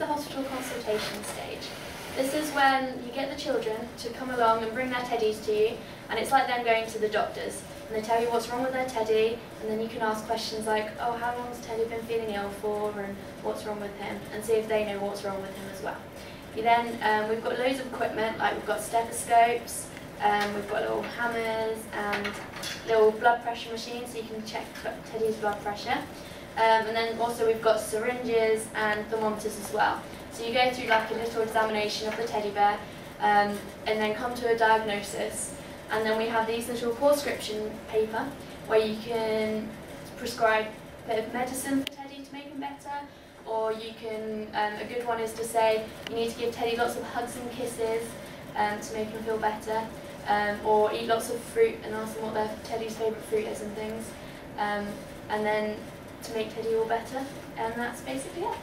the hospital consultation stage. This is when you get the children to come along and bring their teddies to you, and it's like them going to the doctors. And they tell you what's wrong with their teddy, and then you can ask questions like, oh, how long has Teddy been feeling ill for, and what's wrong with him, and see if they know what's wrong with him as well. You then, um, we've got loads of equipment, like we've got stethoscopes, um, we've got little hammers and little blood pressure machines so you can check Teddy's blood pressure. Um, and then also we've got syringes and thermometers as well. So you go through like a little examination of the teddy bear um, and then come to a diagnosis. And then we have these little prescription paper where you can prescribe a bit of medicine for Teddy to make him better. Or you can, um, a good one is to say you need to give Teddy lots of hugs and kisses um, to make him feel better. Um, or eat lots of fruit and ask them what their Teddy's favourite fruit is and things. Um, and then to make Teddy all better. And that's basically it.